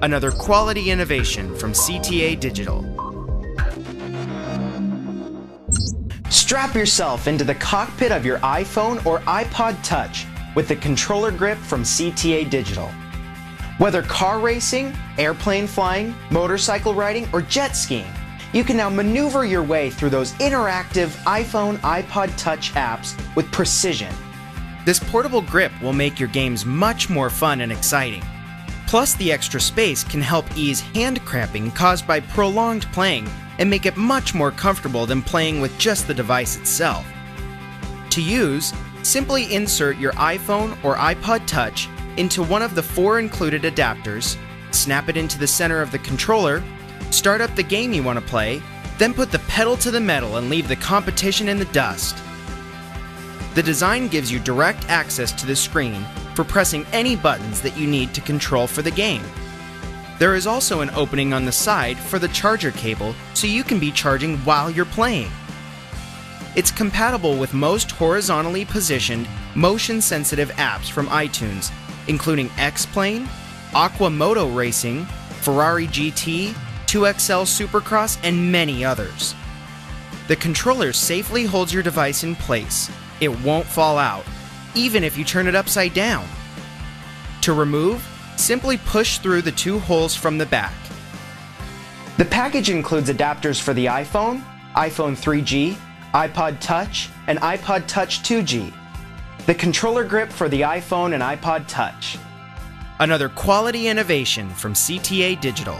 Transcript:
Another quality innovation from CTA Digital. Strap yourself into the cockpit of your iPhone or iPod Touch with the controller grip from CTA Digital. Whether car racing, airplane flying, motorcycle riding, or jet skiing, you can now maneuver your way through those interactive iPhone, iPod Touch apps with precision. This portable grip will make your games much more fun and exciting. Plus, the extra space can help ease hand cramping caused by prolonged playing and make it much more comfortable than playing with just the device itself. To use, simply insert your iPhone or iPod Touch into one of the four included adapters, snap it into the center of the controller, start up the game you want to play, then put the pedal to the metal and leave the competition in the dust. The design gives you direct access to the screen for pressing any buttons that you need to control for the game. There is also an opening on the side for the charger cable so you can be charging while you're playing. It's compatible with most horizontally positioned, motion sensitive apps from iTunes, including X-Plane, Aquamoto Racing, Ferrari GT, 2XL Supercross, and many others. The controller safely holds your device in place. It won't fall out, even if you turn it upside down. To remove, simply push through the two holes from the back. The package includes adapters for the iPhone, iPhone 3G, iPod Touch, and iPod Touch 2G. The controller grip for the iPhone and iPod Touch. Another quality innovation from CTA Digital.